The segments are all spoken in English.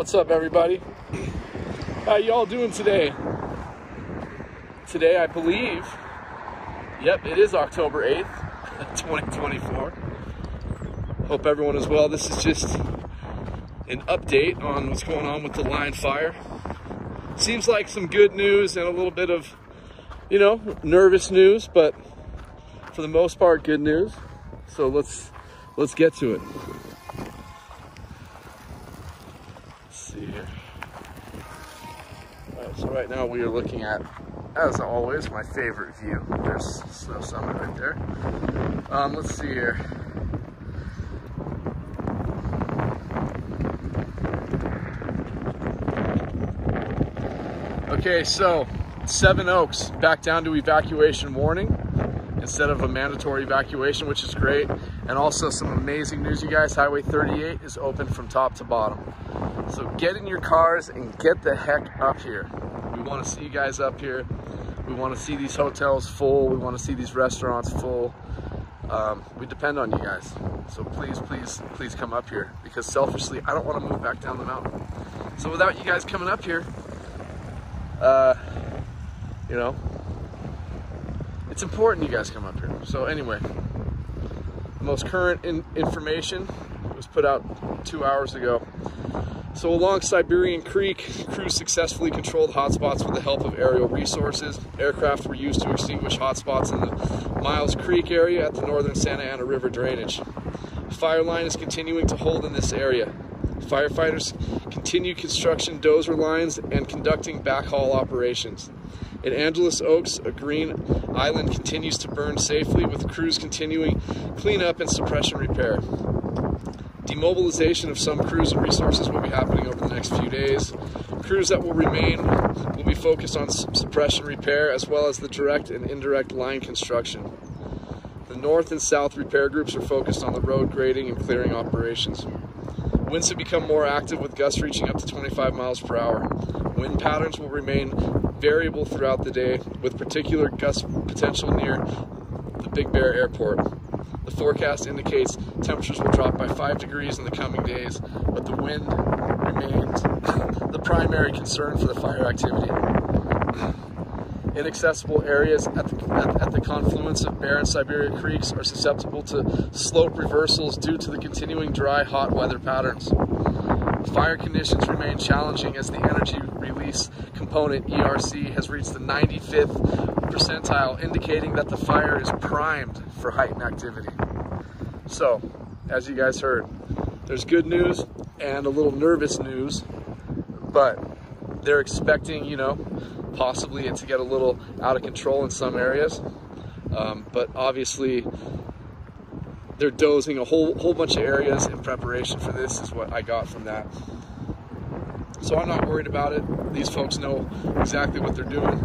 What's up, everybody? How y'all doing today? Today, I believe, yep, it is October 8th, 2024. Hope everyone is well. This is just an update on what's going on with the line fire. Seems like some good news and a little bit of, you know, nervous news, but for the most part, good news. So let's let's get to it. See here. So right now we are looking at, as always, my favorite view. There's Snow Summit right there. Um, let's see here. Okay, so Seven Oaks back down to evacuation warning instead of a mandatory evacuation, which is great. And also some amazing news, you guys. Highway 38 is open from top to bottom. So get in your cars and get the heck up here. We want to see you guys up here. We want to see these hotels full. We want to see these restaurants full. Um, we depend on you guys. So please, please, please come up here because selfishly, I don't want to move back down the mountain. So without you guys coming up here, uh, you know, it's important you guys come up here. So anyway, the most current in information was put out two hours ago. So along Siberian Creek, crews successfully controlled hotspots with the help of aerial resources. Aircraft were used to extinguish hotspots in the Miles Creek area at the northern Santa Ana River drainage. fire line is continuing to hold in this area. Firefighters continue construction dozer lines and conducting backhaul operations. In Angeles Oaks, a green island continues to burn safely with crews continuing cleanup and suppression repair. Demobilization of some crews and resources will be happening over the next few days. Crews that will remain will be focused on suppression repair as well as the direct and indirect line construction. The north and south repair groups are focused on the road grading and clearing operations. Winds have become more active with gusts reaching up to 25 miles per hour. Wind patterns will remain variable throughout the day, with particular gust potential near the Big Bear Airport. The forecast indicates temperatures will drop by 5 degrees in the coming days, but the wind remains the primary concern for the fire activity. Inaccessible areas at the, at, at the confluence of Bear and Siberia Creeks are susceptible to slope reversals due to the continuing dry, hot weather patterns. Fire conditions remain challenging as the energy release component, ERC, has reached the 95th percentile, indicating that the fire is primed for heightened activity. So, as you guys heard, there's good news and a little nervous news, but they're expecting, you know, possibly it to get a little out of control in some areas. Um, but obviously, they're dozing a whole whole bunch of areas in preparation for this is what I got from that. So I'm not worried about it. These folks know exactly what they're doing.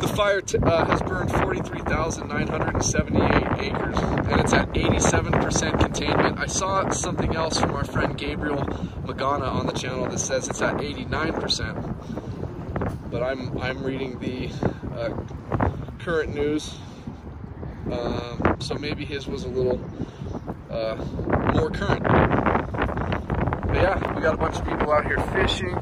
The fire uh, has burned 43,978 acres and it's at 87% containment. I saw something else from our friend Gabriel Magana on the channel that says it's at 89%. But I'm, I'm reading the uh, current news um, so maybe his was a little uh, more current. But yeah, we got a bunch of people out here fishing.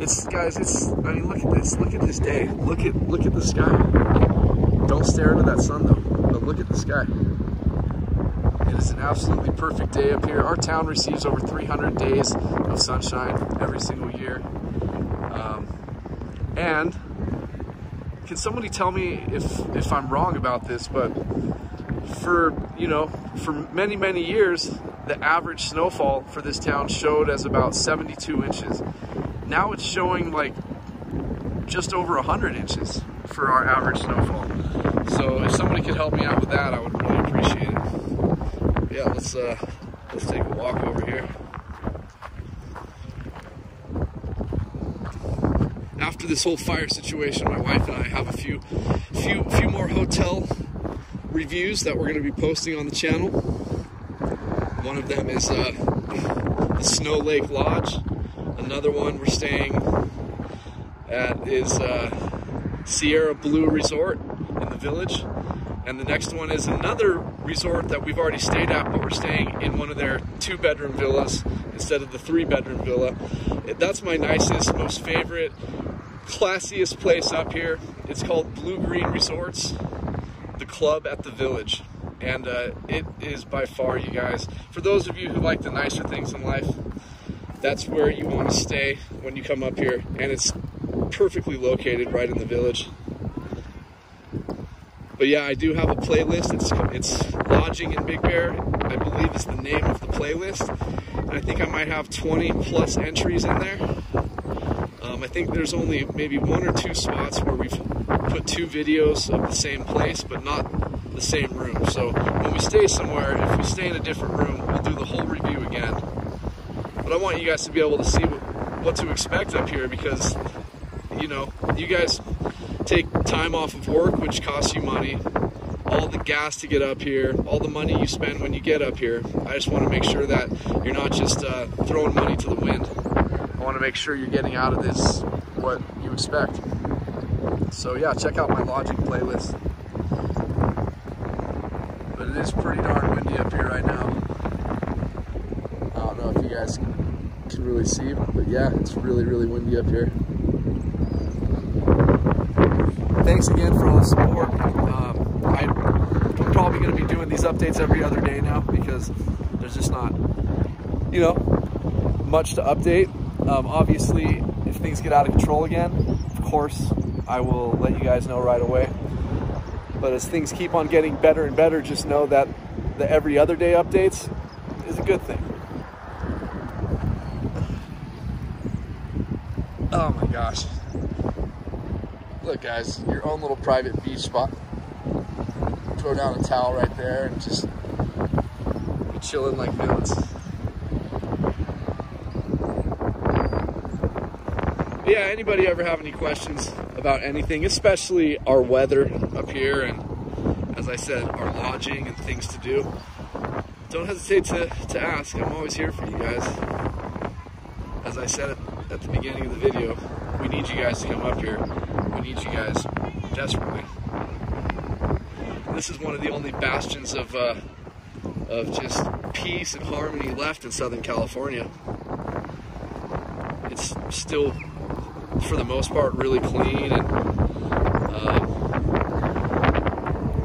It's guys, it's I mean look at this, look at this day. Look at look at the sky. Don't stare into that sun though, but look at the sky. It is an absolutely perfect day up here. Our town receives over 300 days of sunshine every single year. Um, and can somebody tell me if if I'm wrong about this, but for you know for many many years the average snowfall for this town showed as about 72 inches. Now it's showing like just over 100 inches for our average snowfall. So if somebody could help me out with that, I would really appreciate it. Yeah, let's uh, let's take a walk over here. After this whole fire situation, my wife and I have a few, few, few more hotel reviews that we're going to be posting on the channel. One of them is uh, the Snow Lake Lodge. Another one we're staying at is uh, Sierra Blue Resort in the village. And the next one is another resort that we've already stayed at, but we're staying in one of their two bedroom villas instead of the three bedroom villa. That's my nicest, most favorite, classiest place up here. It's called Bluegreen Resorts, the club at the village. And uh, it is by far, you guys, for those of you who like the nicer things in life, that's where you want to stay when you come up here. And it's perfectly located right in the village. But yeah, I do have a playlist. It's it's lodging in Big Bear. I believe is the name of the playlist. I think I might have 20 plus entries in there. Um, I think there's only maybe one or two spots where we've put two videos of the same place, but not the same room. So when we stay somewhere, if we stay in a different room, we'll do the whole review again. But I want you guys to be able to see what, what to expect up here because, you know, you guys take time off of work, which costs you money, all the gas to get up here, all the money you spend when you get up here. I just want to make sure that you're not just uh, throwing money to the wind. Want to make sure you're getting out of this what you expect. So yeah, check out my lodging playlist. But it is pretty darn windy up here right now. I don't know if you guys can really see, but yeah, it's really, really windy up here thanks again for all the support. Um, I, am probably going to be doing these updates every other day now because there's just not, you know, much to update. Um, obviously, if things get out of control again, of course, I will let you guys know right away. But as things keep on getting better and better, just know that the every other day updates is a good thing. Oh my gosh. Look guys, your own little private beach spot. Throw down a towel right there and just be chilling like villains. Yeah, anybody ever have any questions about anything, especially our weather up here and as I said, our lodging and things to do, don't hesitate to, to ask. I'm always here for you guys. As I said at the beginning of the video, we need you guys to come up here we need you guys desperately. This is one of the only bastions of uh, of just peace and harmony left in Southern California. It's still, for the most part, really clean and uh,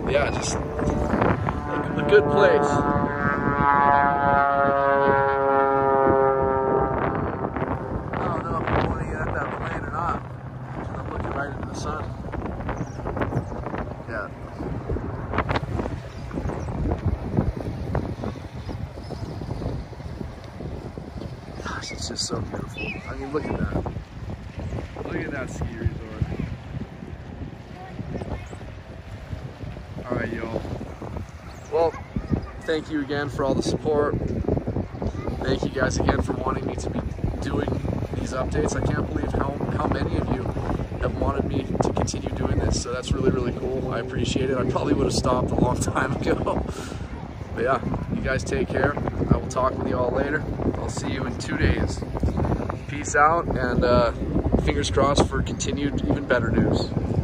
yeah, just a good place. I don't know if I'm willing to at that plane or not. Yeah. Gosh, it's just so beautiful. I mean, look at that. Look at that ski resort. All right, y'all. Well, thank you again for all the support. Thank you guys again for wanting me to be doing these updates. I can't believe how, how many of you have wanted me to continue doing this. So that's really, really cool. I appreciate it. I probably would have stopped a long time ago. But yeah, you guys take care. I will talk with you all later. I'll see you in two days. Peace out and uh, fingers crossed for continued even better news.